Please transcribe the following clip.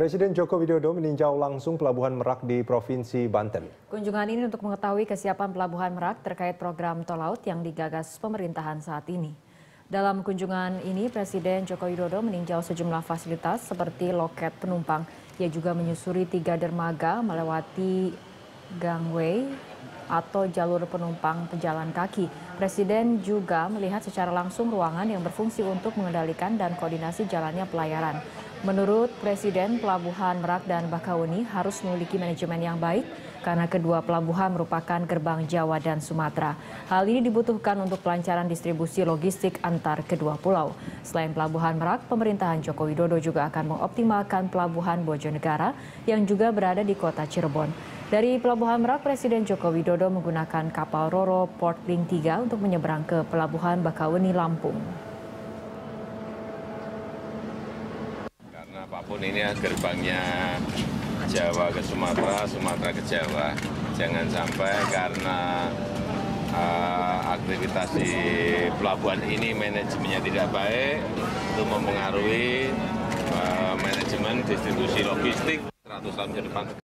Presiden Joko Widodo meninjau langsung Pelabuhan Merak di Provinsi Banten. Kunjungan ini untuk mengetahui kesiapan Pelabuhan Merak terkait program tol laut yang digagas pemerintahan saat ini. Dalam kunjungan ini, Presiden Joko Widodo meninjau sejumlah fasilitas seperti loket penumpang. Ia juga menyusuri tiga dermaga melewati gangway atau jalur penumpang pejalan kaki. Presiden juga melihat secara langsung ruangan yang berfungsi untuk mengendalikan dan koordinasi jalannya pelayaran. Menurut Presiden, Pelabuhan Merak dan Bakauni harus memiliki manajemen yang baik karena kedua pelabuhan merupakan gerbang Jawa dan Sumatera. Hal ini dibutuhkan untuk pelancaran distribusi logistik antar kedua pulau. Selain Pelabuhan Merak, pemerintahan Joko Widodo juga akan mengoptimalkan Pelabuhan Bojonegara yang juga berada di kota Cirebon. Dari Pelabuhan Merak, Presiden Joko Widodo menggunakan kapal Roro Port Link 3 untuk menyeberang ke Pelabuhan Bakauni, Lampung. Karena apa pun ini gerbangnya Jawa ke Sumatera, Sumatera ke Jawa. Jangan sampai karena uh, aktivitas di pelabuhan ini manajemennya tidak baik, itu mempengaruhi uh, manajemen distribusi logistik 100 tahun ke depan.